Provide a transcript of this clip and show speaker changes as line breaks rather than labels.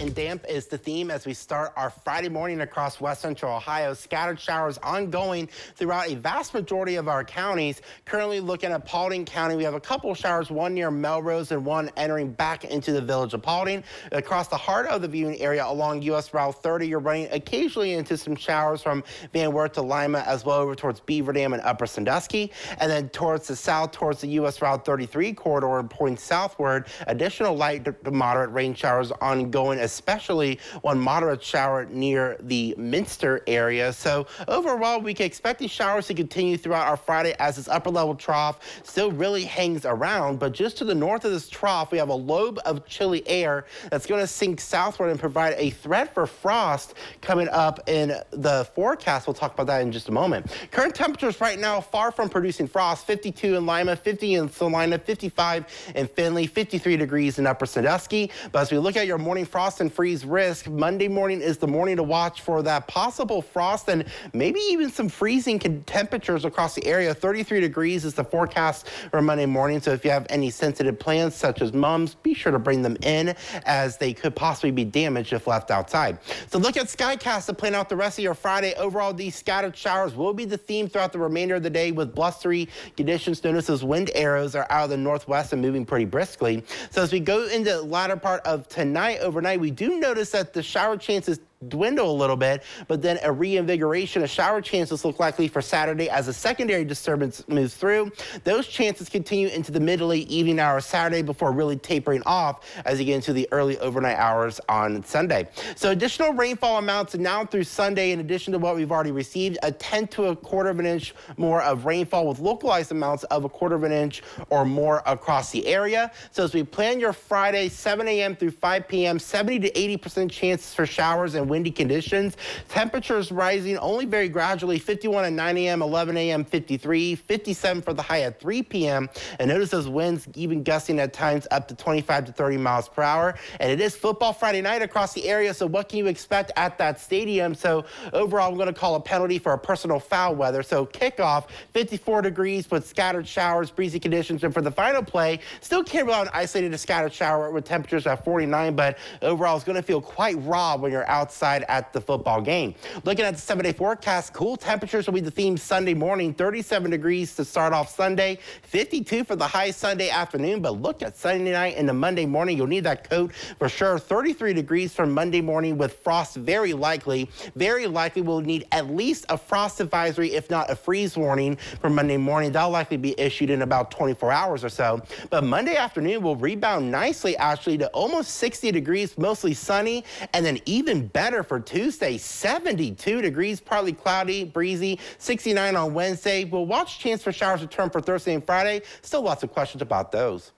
And damp is the theme as we start our Friday morning across west central Ohio. Scattered showers ongoing throughout a vast majority of our counties. Currently looking at Paulding County, we have a couple showers, one near Melrose and one entering back into the village of Paulding. Across the heart of the viewing area along US Route 30, you're running occasionally into some showers from Van Wert to Lima as well over towards Beaver Dam and Upper Sandusky. And then towards the south, towards the US Route 33 corridor and pointing southward, additional light to moderate rain showers ongoing, especially one moderate shower near the Minster area. So overall, we can expect these showers to continue throughout our Friday as this upper level trough still really hangs around. But just to the north of this trough, we have a lobe of chilly air that's going to sink southward and provide a threat for frost coming up in the forecast. We'll talk about that in just a moment. Current temperatures right now far from producing frost 52 in Lima, 50 in Celina, 55 in Findlay, 53 degrees in Upper Sandusky. But as we look at your morning frost and freeze risk, Monday morning is the morning to watch for that possible frost and maybe even some freezing temperatures across the area. 33 degrees is the forecast for Monday morning. So if you have any sensitive plants such as mums, be sure to bring them in as they could possibly be damaged if left outside. So look at Skycast to plan out the rest of your Friday. Overall, these scattered showers will be the theme throughout the remainder of the day with blustery conditions. Notice those wind arrows are out of the northwest and moving pretty briskly. So as we go into the latter part of tonight, overnight, we do notice that the shower chances dwindle a little bit, but then a reinvigoration of shower chances look likely for Saturday as a secondary disturbance moves through. Those chances continue into the mid to late evening hours Saturday before really tapering off as you get into the early overnight hours on Sunday. So additional rainfall amounts now through Sunday in addition to what we've already received, a tenth to a quarter of an inch more of rainfall with localized amounts of a quarter of an inch or more across the area. So as we plan your Friday 7 a.m. through 5 p.m., 70 to 80% chances for showers and windy conditions. Temperatures rising only very gradually 51 at 9 a.m., 11 a.m., 53, 57 for the high at 3 p.m. And notice those winds even gusting at times up to 25 to 30 miles per hour. And it is football Friday night across the area. So what can you expect at that stadium? So overall, I'm going to call a penalty for a personal foul weather. So kickoff 54 degrees with scattered showers, breezy conditions. And for the final play, still can't rely on isolated scattered shower with temperatures at 49. But overall, it's going to feel quite raw when you're outside outside at the football game. Looking at the seven day forecast, cool temperatures will be the theme Sunday morning, 37 degrees to start off Sunday, 52 for the high Sunday afternoon. But look at Sunday night and the Monday morning. You'll need that coat for sure. 33 degrees for Monday morning with frost very likely. Very likely we'll need at least a frost advisory, if not a freeze warning for Monday morning. That'll likely be issued in about 24 hours or so. But Monday afternoon will rebound nicely actually to almost 60 degrees, mostly sunny, and then even better better for Tuesday. 72 degrees, partly cloudy, breezy. 69 on Wednesday. We'll watch chance for showers return for Thursday and Friday. Still lots of questions about those.